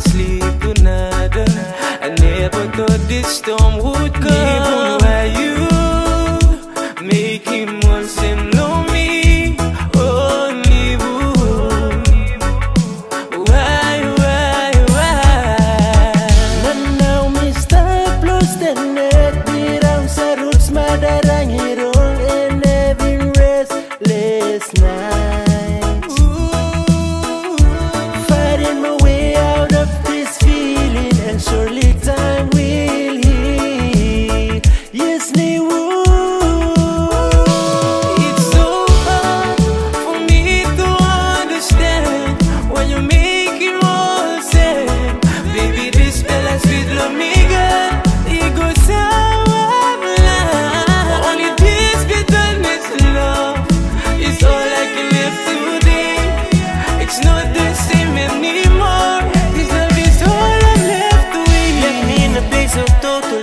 sleep tonight. I never thought this storm would come. Even while you make him once and know me. Oh, Nibu. Why, why, why? Nanaw Mr. Plus the net Dirang sa roots madarang hirong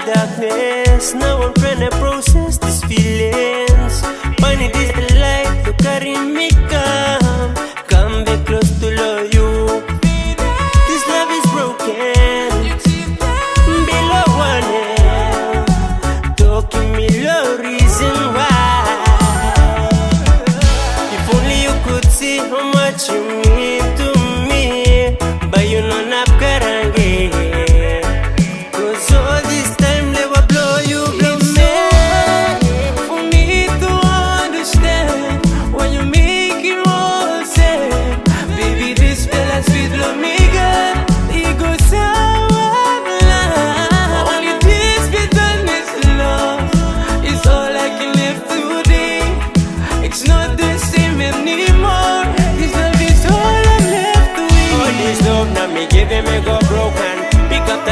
darkness. Now I'm trying to process these feelings. Finding this light to carry me calm. Come back close to love you. This love is broken. Below one hand. Talking me no reason why. If only you could see how much you mean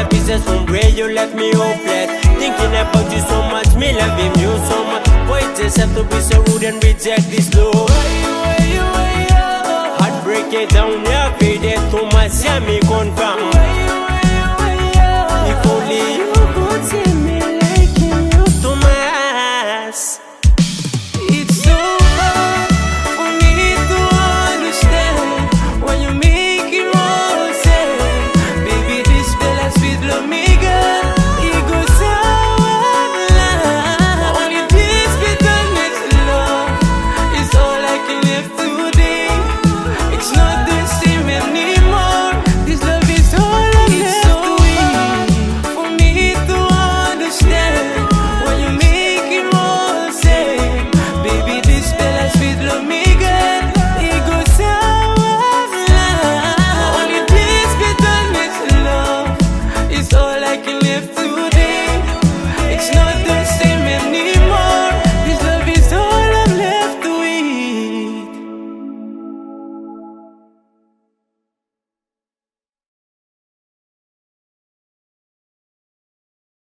the pieces from where you left me hopeless. Thinking about you so much, me loving you so much. Why it just have to be so rude and reject this love? Heartbreak it down, yeah, fade it too much, yeah, me confess.